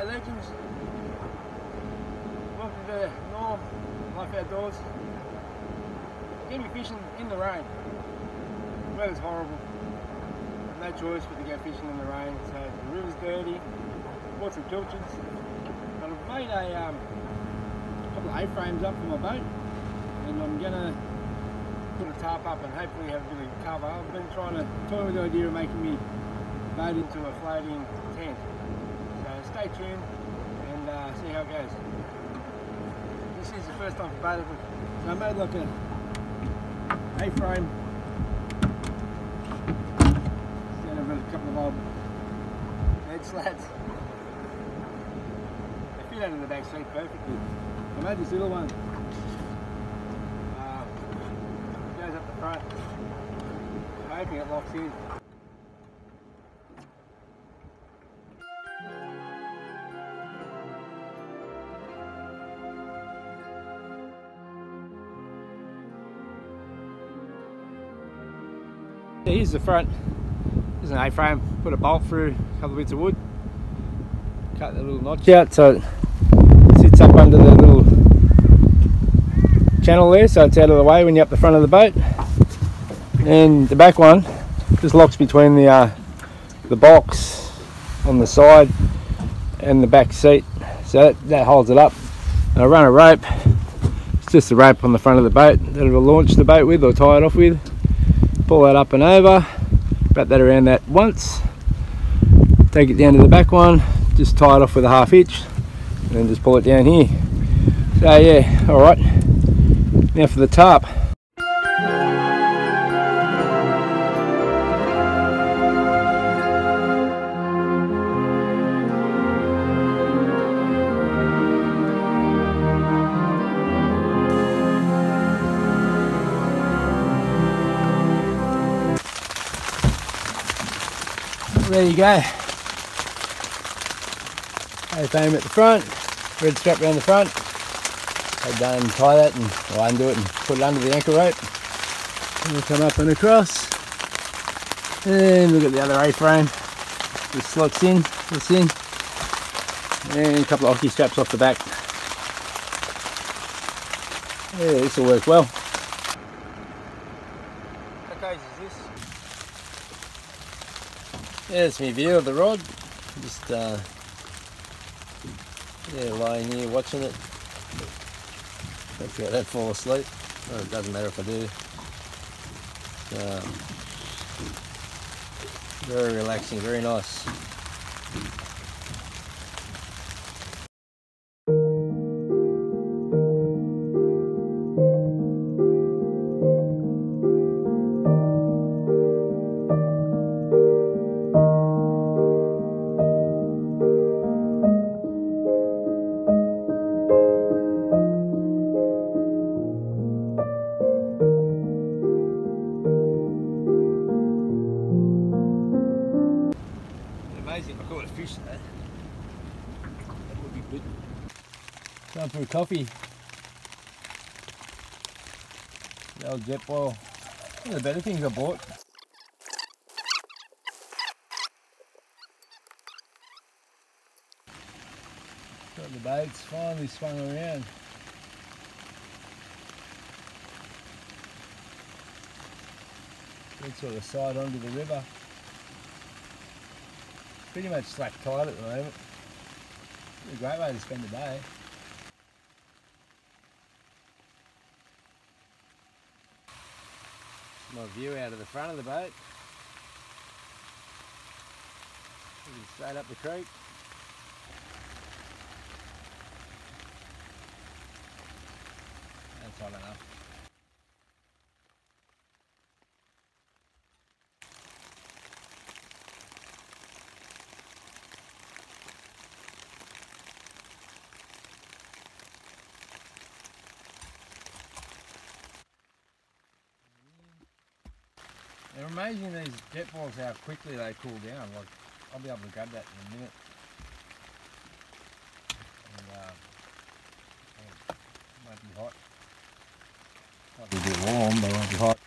Hey legends, welcome to Norm Life Outdoors. Be fishing in the rain. The weather's horrible. No choice but to go fishing in the rain. So the river's dirty. Bought some pilchards. And I've made a um, couple of A-frames up for my boat, and I'm gonna put a tarp up and hopefully have a bit of cover. I've been trying to toy with the idea of making me boat into a floating tent. Stay tuned and uh, see how it goes. This is the first time for both of them. So I made like a A-frame instead of a couple of old head slats. They fit under the back seat perfectly. I made this little one. Uh, goes up the front. I'm hoping it locks in. Here's the front. There's an A-frame. Put a bolt through, a couple of bits of wood. Cut the little notch out so it sits up under the little channel there so it's out of the way when you're up the front of the boat. And the back one just locks between the uh, the box on the side and the back seat. So that, that holds it up. And I run a rope. It's just a rope on the front of the boat that it'll launch the boat with or tie it off with pull that up and over. Wrap that around that once. Take it down to the back one. Just tie it off with a half hitch and then just pull it down here. So yeah all right. Now for the tarp there you go. A-frame at the front, red strap around the front. Head down and tie that and undo it and put it under the anchor rope. And we'll come up and across. And look at the other A-frame. Just slots in, slots in. And a couple of occy straps off the back. Yeah, this will work well. How is this? There's my view of the rod. Just uh, yeah, lying here watching it. Hopefully I don't fall asleep. Well, it doesn't matter if I do. Um, very relaxing, very nice. A coffee. The old Jetboil. One of the better things I bought. Got the boats finally swung around. Good sort of side onto the river. Pretty much slack tide at the moment. A great way to spend the day. My view out of the front of the boat. Looking straight up the creek. That's hot enough. They're amazing these Jetboils how quickly they cool down. Like I'll be able to grab that in a minute. And um, uh, won't be hot. Might be a bit warm, but won't be hot.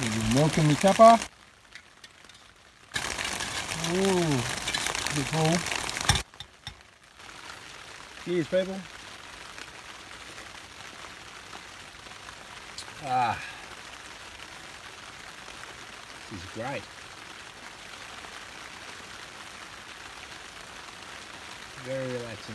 Maybe milk in the cuppa. Ooh, bit full. Cheers people. Ah, this is great. Very relaxing.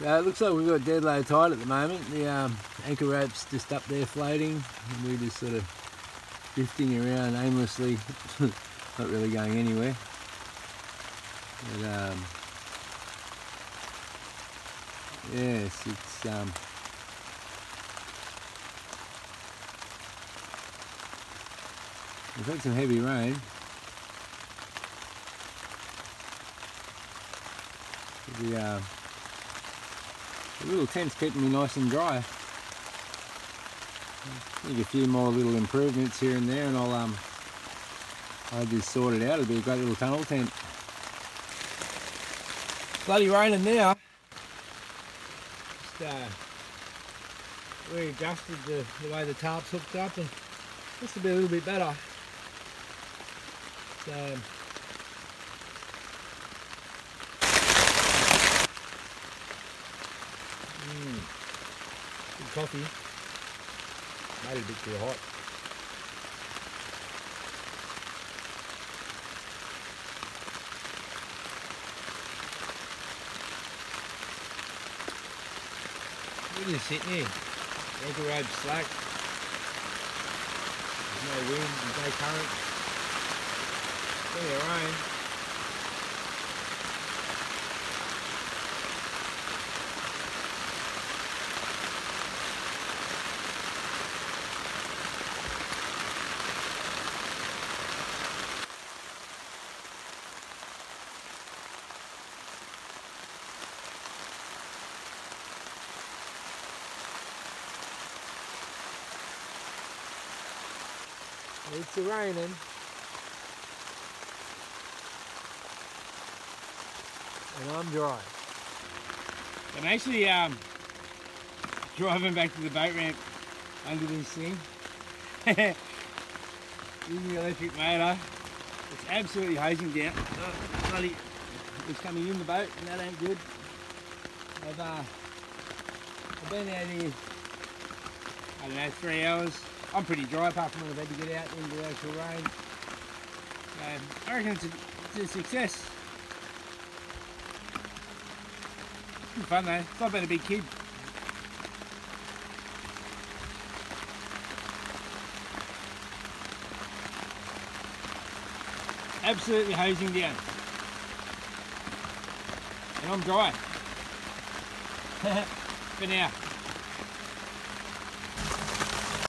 Yeah, it looks like we've got dead low tide at the moment. The um, anchor rope's just up there floating and we're just sort of drifting around aimlessly, not really going anywhere. But, um, yes, it's um, we've had some heavy rain. The, uh, the little tent's keeping me nice and dry. Need a few more little improvements here and there and I'll um I'll just sort it out. It'll be a great little tunnel tent. Bloody raining now. Just uh, readjusted the, the way the tarp's hooked up and this will be a little bit better. So Mm. Good coffee. Made it a bit too hot. We're just sitting here. Anchor rope slack. There's no wind, there's no current. Plenty of rain. It's raining. And I'm dry. I'm actually um, driving back to the boat ramp under this thing. Using the electric motor. It's absolutely hosing down. Oh, bloody, it's coming in the boat and that ain't good. I've, uh, I've been out here, I don't know, three hours. I'm pretty dry apart from when I've had to get out into the actual rain. Um, I reckon it's a, it's a success. It's fun though. It's not been a big kid. Absolutely hosing down. And I'm dry. For now.